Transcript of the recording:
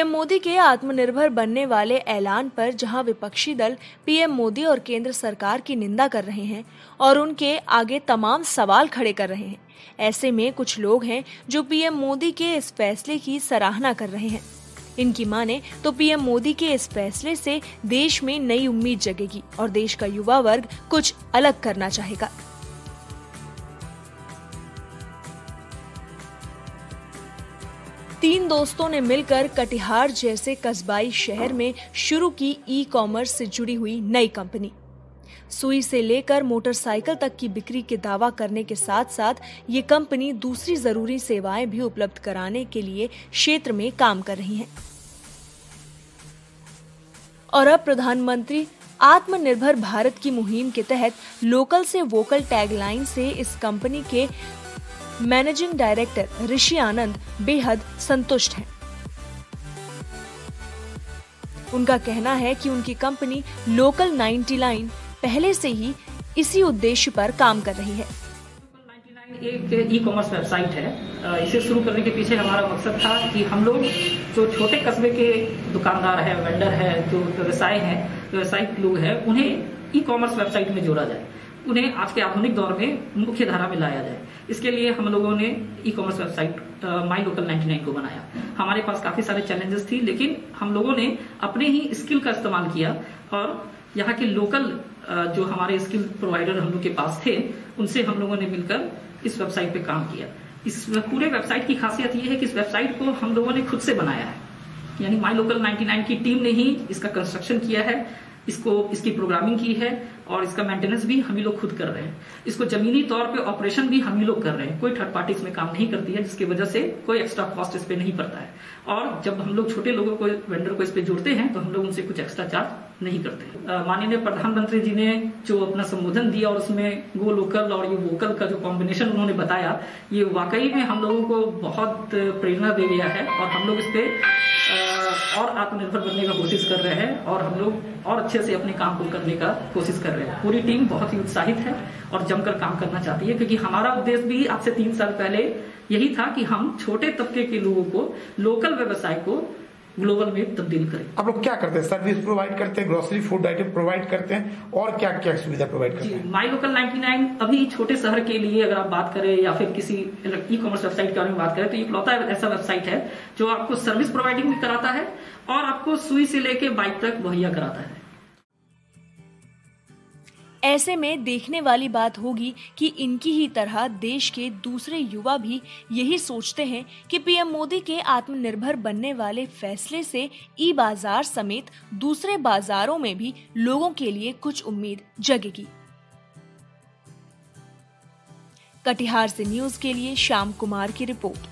PM Modi के आत्मनिर्भर बनने वाले ऐलान पर जहाँ विपक्षी दल पीएम मोदी और केंद्र सरकार की निंदा कर रहे हैं और उनके आगे तमाम सवाल खड़े कर रहे हैं, ऐसे में कुछ लोग हैं जो पीएम मोदी के इस फैसले की सराहना कर रहे हैं। इनकी माने तो पीएम मोदी के इस फैसले से देश में नई उम्मीद जगेगी और देश का युवा वर्ग कुछ अलग करना चाहेगा। तीन दोस्तों ने मिलकर कटिहार जैसे कस्बाई शहर में शुरू की ई कॉमर्स से जुड़ी हुई नई कंपनी। सुई से लेकर मोटरसाइकिल तक की बिक्री के दावा करने के साथ साथ ये कंपनी दूसरी ज़रूरी सेवाएँ भी उपलब्ध कराने के लिए क्षेत्र में काम कर रही है। और अब प्रधानमंत्री, आत्मनिर्भर भारत की मुहिम के तहत लोकल से वोकल टैगलाइन से इस कंपनी के मैनेजिंग डायरेक्टर ऋषि आनंद बेहद संतुष्ट हैं। उनका कहना है कि उनकी कंपनी लोकल 90 लाइन पहले से ही इसी उद्देश्य पर काम कर रही है। एक ई कॉमर्स वेबसाइट है इसे शुरू करने के पीछे हमारा मकसद था कि हम लोग जो छोटे कस्बे के दुकानदार हैं वेंडर हैं, जो व्यवसाय हैं, व्यवसायिक लोग हैं, उन्हें ई कॉमर्स वेबसाइट में जोड़ा जाए। उन्हें आज के आधुनिक दौर में मुख्य धारा में लाया जाए। इसके लिए हम लोगों ने e commerce website my local 99 को बनाया। हमारे पास काफ़ी सारे चैलेंजेस थी, लेकिन हम लोगों ने अपने ही स्किल का इस्तेमाल किया और यहाँ के लोकल जो हमारे स्किल प्रोवाइडर हम लोग के पास थे, उनसे हम लोगों ने मिलकर इस वेबसाइट पे काम किया। इस पूरे वेबसाइट की खासियत यह है कि इस वेबसाइट को हम लोगों ने खुद से बनाया है। यानी माई लोकल 99 की टीम ने ही इसका कंस्ट्रक्शन किया है। इसको, इसकी प्रोग्रामिंग की है और इसका मेंटेनेंस भी हम ही लोग खुद कर रहे हैं। इसको जमीनी तौर पे ऑपरेशन भी हम ही लोग कर रहे हैं। कोई थर्ड पार्टी इसमें काम नहीं करती है, जिसकी वजह से कोई एक्स्ट्रा कॉस्ट इस पे नहीं पड़ता है। और जब हम लोग छोटे लोगों को वेंडर को इस पे जोड़ते हैं तो हम लोग उनसे कुछ एक्स्ट्रा चार्ज नहीं करते माननीय प्रधानमंत्री जी ने जो अपना संबोधन दिया और उसमें गो लोकल और ये वोकल का जो कॉम्बिनेशन उन्होंने बताया, ये वाकई में हम लोगों को बहुत प्रेरणा दे गया है और हम लोग इस पे और आत्मनिर्भर बनने का कोशिश कर रहे हैं और हम लोग और अच्छे से अपने काम को करने का कोशिश कर रहे हैं। पूरी टीम बहुत ही उत्साहित है और जमकर काम करना चाहती है, क्योंकि हमारा उद्देश्य भी आज से तीन साल पहले यही था कि हम छोटे तबके के लोगों को लोकल व्यवसाय को ग्लोबल में तब्दील करें। आप लोग क्या करते हैं? सर्विस प्रोवाइड करते हैं ग्रोसरी फ़ूड आइटम प्रोवाइड करते हैं और क्या क्या सुविधा प्रोवाइड करते हैं? माई लोकल 99 अभी छोटे शहर के लिए अगर आप बात करें या फिर किसी ई कॉमर्स वेबसाइट के बारे में बात करें तो ये लौता ऐसा वेबसाइट है जो आपको सर्विस प्रोवाइडिंग भी कराता है और आपको सुई से लेके बाइक तक मुहैया कराता है। ऐसे में देखने वाली बात होगी कि इनकी ही तरह देश के दूसरे युवा भी यही सोचते हैं कि पीएम मोदी के आत्मनिर्भर बनने वाले फैसले से ई बाज़ार समेत दूसरे बाजारों में भी लोगों के लिए कुछ उम्मीद जगेगी। कटिहार से न्यूज़ के लिए श्याम कुमार की रिपोर्ट।